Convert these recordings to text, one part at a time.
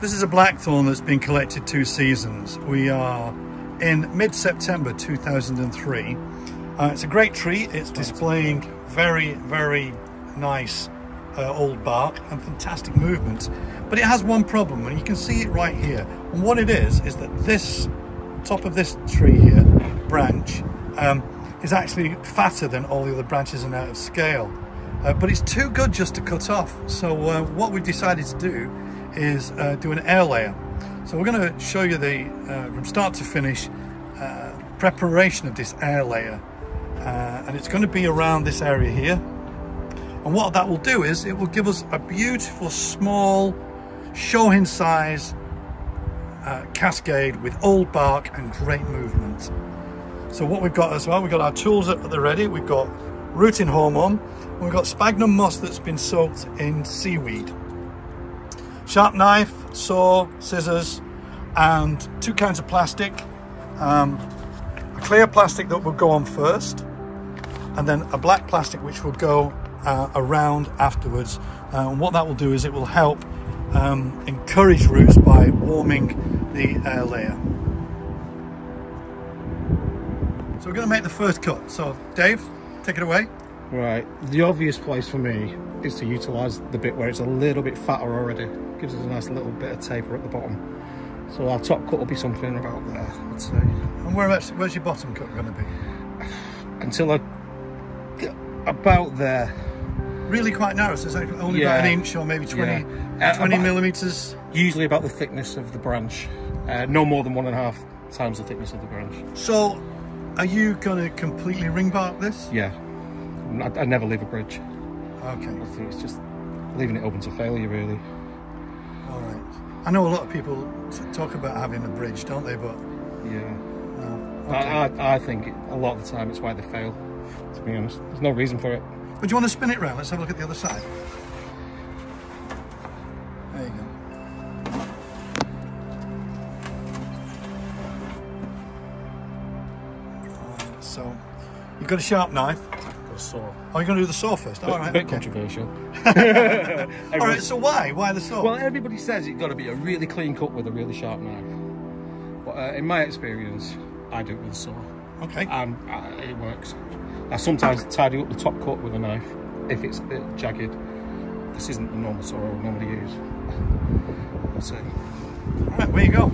This is a blackthorn that's been collected two seasons. We are in mid-September 2003. Uh, it's a great tree. It's displaying very, very nice uh, old bark and fantastic movement. But it has one problem, and you can see it right here. And what it is, is that this top of this tree here, branch, um, is actually fatter than all the other branches and out of scale. Uh, but it's too good just to cut off. So uh, what we've decided to do is uh, do an air layer. So we're going to show you the, uh, from start to finish, uh, preparation of this air layer. Uh, and it's going to be around this area here. And what that will do is it will give us a beautiful small Shohin size uh, cascade with old bark and great movement. So what we've got as well, we've got our tools at the ready. We've got rooting hormone. We've got sphagnum moss that's been soaked in seaweed sharp knife, saw, scissors, and two kinds of plastic. Um, a clear plastic that will go on first, and then a black plastic which will go uh, around afterwards. Uh, and what that will do is it will help um, encourage roots by warming the air layer. So we're going to make the first cut. So Dave, take it away. Right, the obvious place for me is to utilise the bit where it's a little bit fatter already. Gives us a nice little bit of taper at the bottom. So our top cut will be something about there, I'd say. And where's, where's your bottom cut going to be? Until I get about there. Really quite narrow, so it's only Yeah. about an inch or maybe 20, Yeah. Uh, 20 about- millimetres. Usually about the thickness of the branch. Uh, no more than one and a half times the thickness of the branch. So are you going to completely ring bark this? Yeah. I, I never leave a bridge. Okay, I think it's just leaving it open to failure, really. I know a lot of people talk about having a bridge, don't they? But Yeah. no. I, Okay. I, I think a lot of the time it's why they fail, to be honest. There's no reason for it. But do you want to spin it round? Let's have a look at the other side. There you go. So, you've got a sharp knife. A saw. Oh, you're going to do the saw first. All Bit, right. bit okay. controversial. All right. So why? Why the saw? Well, everybody says it's got to be a really clean cut with a really sharp knife. But uh, in my experience, I do it with a saw, okay. and uh, it works. I sometimes tidy up the top cut with a knife if it's a bit jagged. This isn't the normal saw I would normally use. So, All right. Where you go?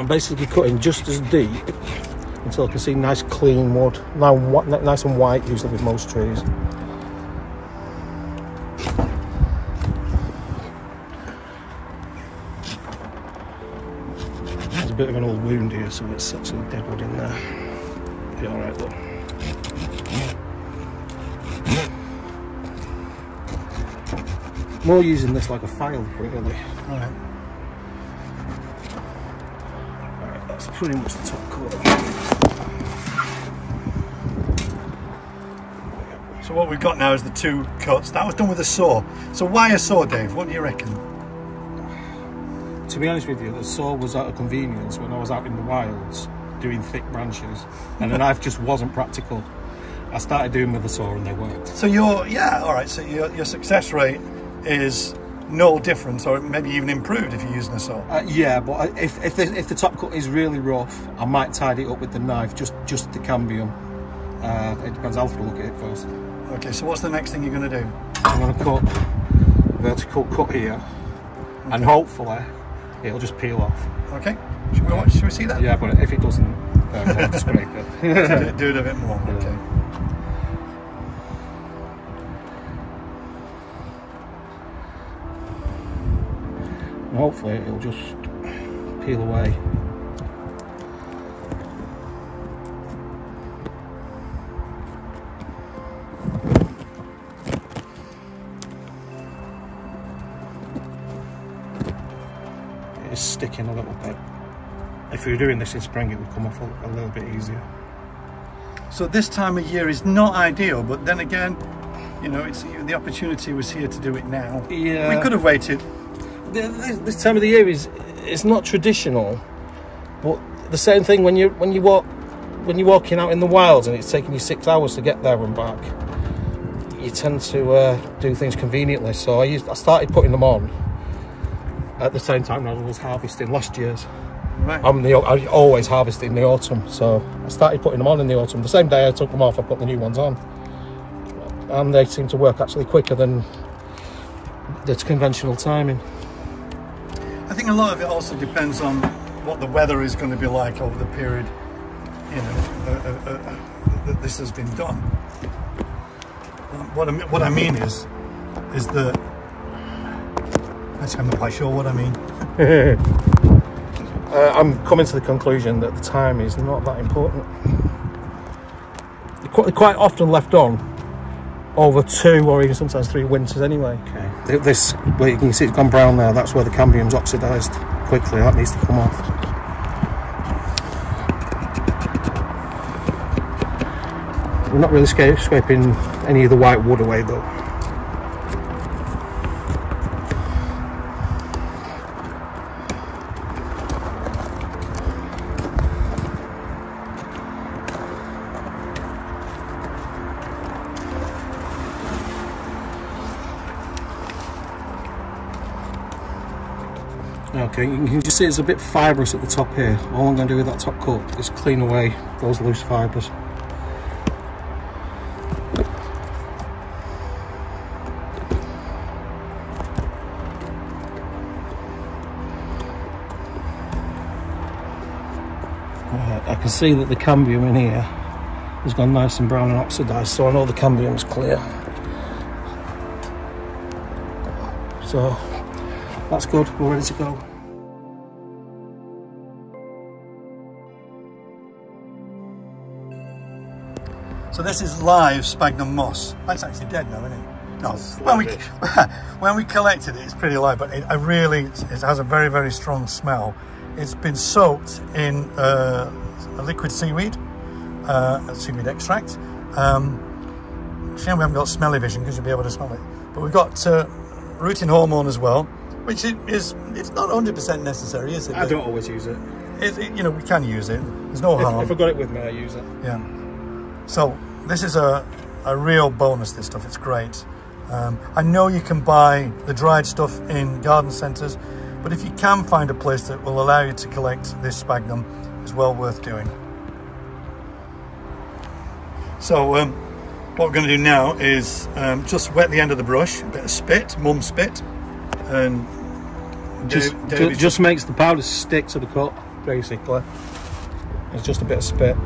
I'm basically cutting just as deep until I can see nice clean wood. Now, nice and white, usually with most trees. There's a bit of an old wound here, so it's actually dead wood in there. Be alright though. More using this like a file, really. Alright, pretty much the top coat. So what we've got now is the two cuts. That was done with a saw. So why a saw, Dave? What do you reckon? To be honest with you, the saw was out of convenience when I was out in the wilds doing thick branches, and the knife just wasn't practical. I started doing with the saw and they worked. So your yeah, all right. So your your success rate is no difference, or maybe even improved if you're using a saw. Uh, yeah, but if if the, if the top cut is really rough, I might tidy it up with the knife, just just the cambium. Uh, it depends how to look at it first. Okay. So what's the next thing you're going to do? I'm going to cut vertical cut here, and hopefully it'll just peel off. Okay. Should we watch? Should we see that? Yeah, but if it doesn't, uh, we'll have to scrape it. do, do it a bit more. Okay. Hopefully it'll just peel away. It is sticking a little bit. If we were doing this in spring, it would come off a, a little bit easier. So this time of year is not ideal, but then again, you know, it's the opportunity was here to do it now. Yeah. We could have waited. Th- This, this time of the year is it's not traditional, but the same thing when you when you walk when you're walking out in the wilds and it's taking you six hours to get there and back. You tend to uh, do things conveniently. So I used I started putting them on at the same time I was harvesting last year's. Right. I'm the I always harvest in the autumn, so I started putting them on in the autumn. The same day I took them off, I put the new ones on, and they seem to work actually quicker than the conventional timing. A lot of it also depends on what the weather is going to be like over the period, you know, uh, uh, uh, that this has been done. Um, What I, mean- what I mean is, is that, actually I'm not quite sure what I mean. Uh, I'm coming to the conclusion that the time is not that important. Quite often left on over two or even sometimes three winters anyway. Okay. This, where you can see it's gone brown now, that's where the cambium's oxidised quickly. That needs to come off. We're not really scraping any of the white wood away though. Okay, you can just see it's a bit fibrous at the top here. All I'm going to do with that top coat is clean away those loose fibres. Right, I can see that the cambium in here has gone nice and brown and oxidised, so I know the cambium's clear. So that's good, we're ready to go. So this is live sphagnum moss. That's actually dead now, isn't it? No, when we when we collected it, it's pretty live, but it, I really it has a very very strong smell. It's been soaked in uh, a liquid seaweed, uh, a seaweed extract. Um, shame we haven't got smelly vision because you'll be able to smell it. But we've got uh, rooting hormone as well, which is it's not 100% necessary, is it? I don't always use it. It, it- you know, we can use it. There's no If, harm. if I got it with me, I use it. Yeah. So this is a, a real bonus, this stuff. It's great. Um, I know you can buy the dried stuff in garden centres, but if you can find a place that will allow you to collect this sphagnum, it's well worth doing. So um, what we're going to do now is um, just wet the end of the brush, a bit of spit, mum spit, and Just, just makes the powder stick to the cut, basically. It's just a bit of spit.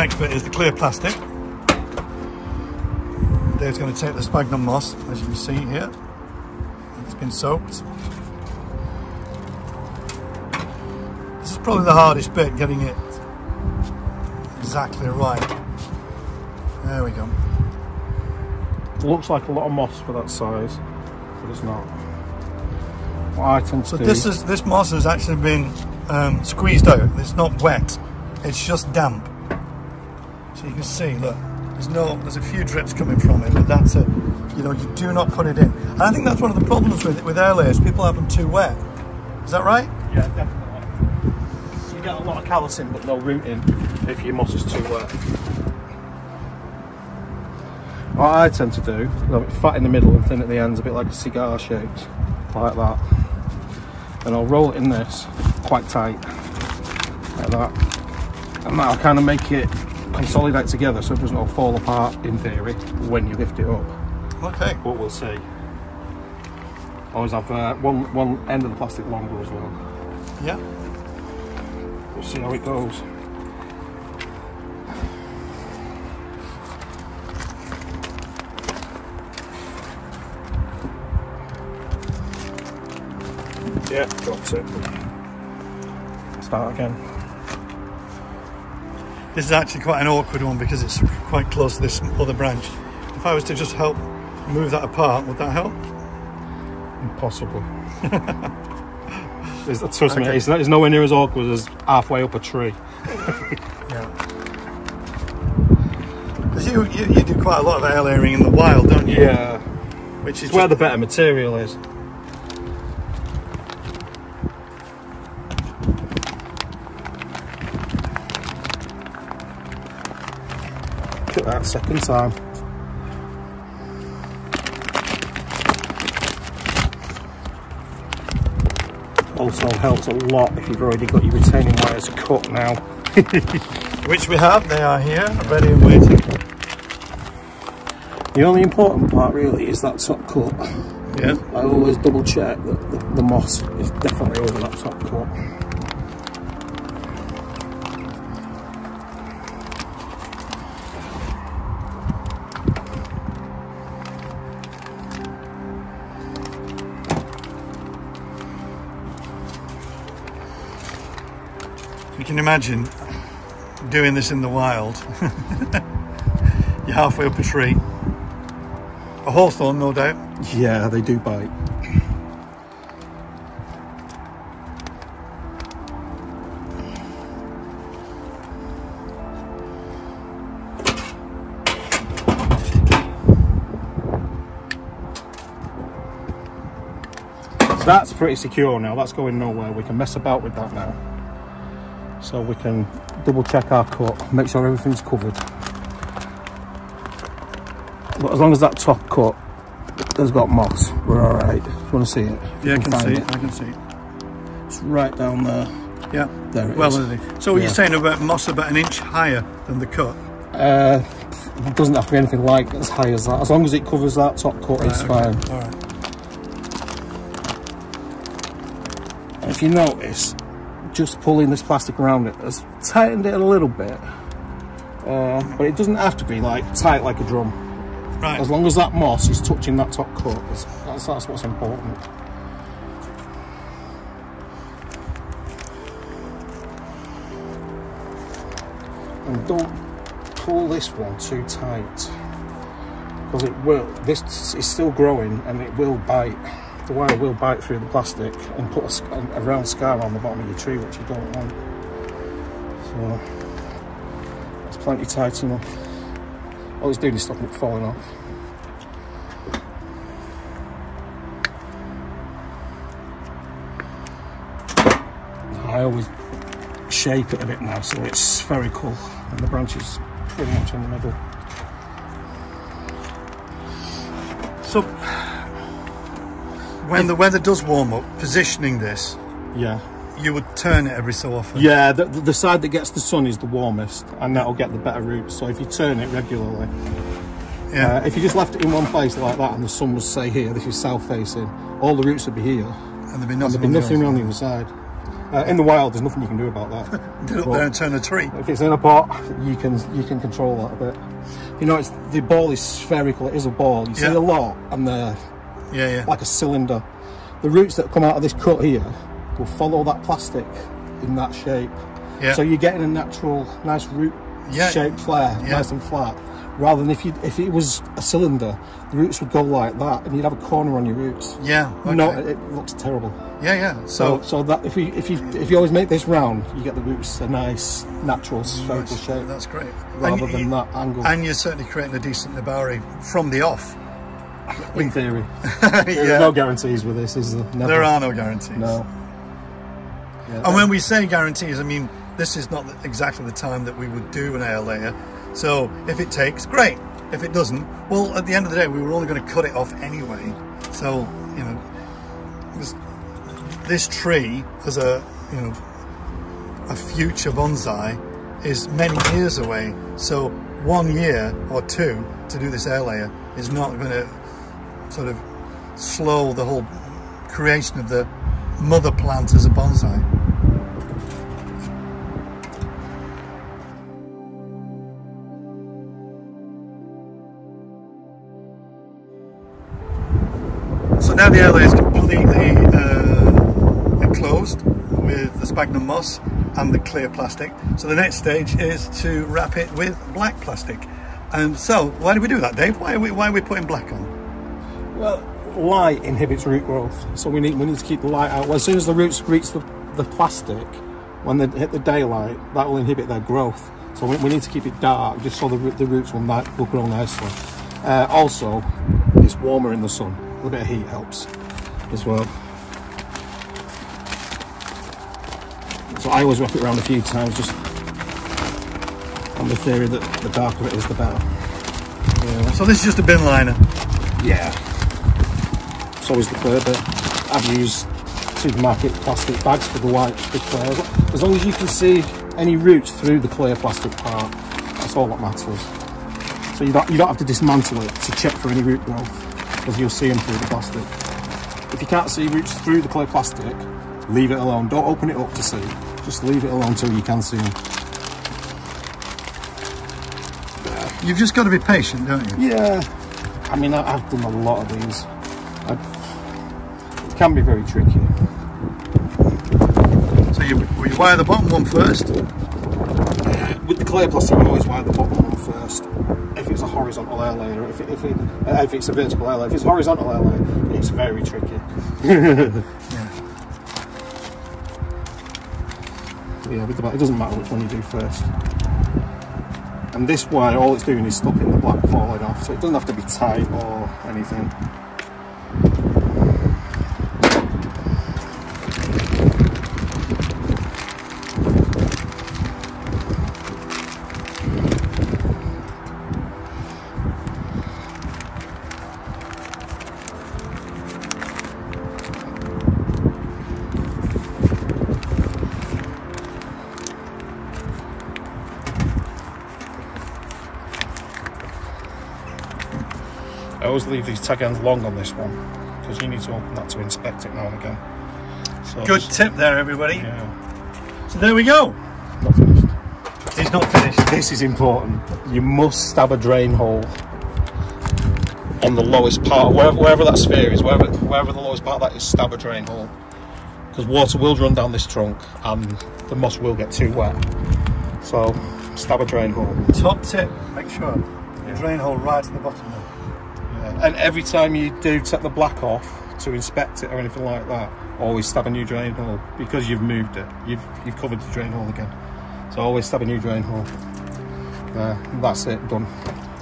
Next bit is the clear plastic. Dave's going to take the sphagnum moss, as you can see here. It's been soaked. This is probably the hardest bit, getting it exactly right. There we go. Looks like a lot of moss for that size, but it's not. What I tend to So do this is this moss has actually been um, squeezed out. It's not wet. It's just damp. So you can see, look, there's no, there's a few drips coming from it, but that's it. You know, you do not put it in. And I think that's one of the problems with it, with air layers. People have them too wet. Is that right? Yeah, definitely. You get a lot of callousing but no rooting if your moss is too wet. What I tend to do, is have it fat in the middle and thin at the ends, a bit like a cigar shaped, like that. And I'll roll it in this quite tight, like that. And that'll kind of make it consolidate together so it doesn't all fall apart in theory when you lift it up. Okay. But we'll see. Always have uh, one, one end of the plastic longer as well. Yeah. We'll see how it goes. Yeah, got it. Start again. This is actually quite an awkward one because it's quite close to this other branch. If I was to just help move that apart, would that help? Impossible. It's- Trust me, it's, it's nowhere near as awkward as halfway up a tree. Yeah. Because you, you, you do quite a lot of air layering in the wild, don't you? Yeah. Which is where the better material is. Look at that second time. Also helps a lot if you've already got your retaining wires cut now. which we have. They are here, ready and waiting. The only important part really is that top cut. Yeah. I always double check that the, the moss is definitely over that top cut. Can imagine doing this in the wild. You're halfway up a tree. A hawthorn, no doubt. Yeah, they do bite. So that's pretty secure now. That's going nowhere. We can mess about with that now. So we can double check our cut, make sure everything's covered. But as long as that top cut has got moss, we're all right. Do you want to see it? Yeah, I You can see it. it. I can see it. It's right down there. Yeah. There it is. Well, is so what Yeah. you're saying about moss about an inch higher than the cut? Uh, it doesn't have to be anything like as high as that. As long as it covers that top cut, it's okay. fine. All right. If you notice, just pulling this plastic around it has tightened it a little bit. Uh, but it doesn't have to be like tight like a drum. Right. As long as that moss is touching that top cut, it's- that's, that's what's important. And don't pull this one too tight because it will. This is still growing and it will bite. The wire will bite through the plastic and put a, a round scar on the bottom of your tree, which you don't want. So it's plenty tight enough. All it's doing is stopping it falling off. I always shape it a bit now so it's spherical and the branch is pretty much in the middle. So when the weather does warm up, positioning this, Yeah. you would turn it every so often. Yeah, the, the side that gets the sun is the warmest and that'll get the better roots. So if you turn it regularly, Yeah. uh, if you just left it in one place like that and the sun was say here, this is south facing, all the roots would be here and there'd be nothing, there'd be on the nothing other the other side. Uh, in the wild, there's nothing you can do about that. Get up there and turn a tree. If it's in a pot, you can you can control that a bit. You know, it's the ball is spherical. It is a ball. You see Yeah. a lot, and they're Yeah, yeah. like a cylinder. The roots that come out of this cut here will follow that plastic in that shape. Yeah. So you're getting a natural, nice root Yeah. shaped flare, Yeah. nice and flat. Rather than if you if it was a cylinder, the roots would go like that, and you'd have a corner on your roots. Yeah. Okay. No, it, it looks terrible. Yeah, yeah. So, So, so that if you if you if you always make this round, you get the roots a nice natural spherical shape that's great. rather and, than that angle. And you're certainly creating a decent Nebari from the off. in theory, there's yeah. no guarantees with this, is there? Never. there are no guarantees. no. Yeah, And when we say guarantees, I mean this is not exactly the time that we would do an air layer. So if it takes, great. If it doesn't, well, at the end of the day, we were only going to cut it off anyway. So you know, this, this tree as a you know a future bonsai is many years away. So one year or two to do this air layer is not going to sort of slow the whole creation of the mother plant as a bonsai. So now the layer is completely uh, exposed with the sphagnum moss and the clear plastic. So the next stage is to wrap it with black plastic. And so, why do we do that, Dave? Why are we, why are we putting black on? Light inhibits root growth, so we need we need to keep the light out. Well, as soon as the roots reach the, the plastic, when they hit the daylight, that will inhibit their growth. So we, we need to keep it dark, just so the, the roots will, will grow nicely. Uh, also, it's warmer in the sun. A little bit of heat helps as well. So I always wrap it around a few times, just on the theory that the darker it is, the better. Yeah. So this is just a bin liner. Yeah. Always the third bit. I've used supermarket plastic bags for the white clear. As long as you can see any roots through the clear plastic part, that's all that matters. So you don't, you don't have to dismantle it to check for any root growth, because you'll see them through the plastic. If you can't see roots through the clear plastic, leave it alone. Don't open it up to see. Just leave it alone until you can see them. You've just got to be patient, don't you? Yeah. I mean, I've done a lot of these. Can be very tricky. So you, you wire the bottom one first? With the clear plastic, we always wire the bottom one first. If it's a horizontal air layer, if, it, if, it, uh, if it's a vertical air layer, if it's horizontal air layer, it's very tricky. yeah. yeah, with the it doesn't matter which one you do first. And this wire, all it's doing is stopping the black falling off, so it doesn't have to be tight or anything. Always leave these tag ends long on this one because you need to open that to inspect it now and again. So Good tip there, everybody. Yeah. So there we go. Not finished. It's not finished. This is important. You must stab a drain hole on the lowest part, wherever, wherever that sphere is, wherever, wherever the lowest part of that is, stab a drain hole. Because water will run down this trunk and the moss will get too wet. So stab a drain hole. Top tip, make sure yeah. drain hole right at the bottom. And every time you do take the black off to inspect it or anything like that, always stab a new drain hole because you've moved it. You've you've covered the drain hole again. So always stab a new drain hole. Uh, that's it, done.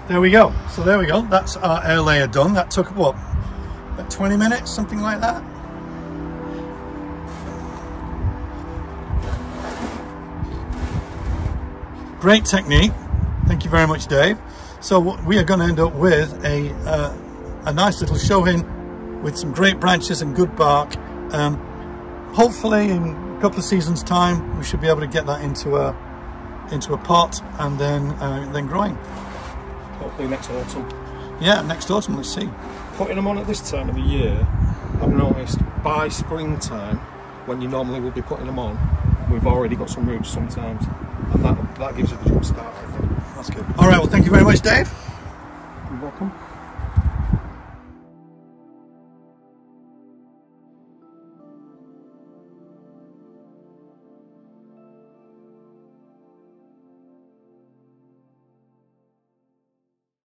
There we go. So there we go. That's our air layer done. That took what? About 20 minutes, something like that. Great technique. Thank you very much, Dave. So we are going to end up with a, uh, a nice little shohin with some great branches and good bark. Um, hopefully in a couple of seasons time we should be able to get that into a into a pot and then uh, then growing. Hopefully next autumn. Yeah, next autumn, let's see. Putting them on at this time of the year, I've noticed by springtime, when you normally will be putting them on, we've already got some roots sometimes. And that, that gives you the jump start, I think. That's good. All right, well, thank you very much, Dave. You're welcome.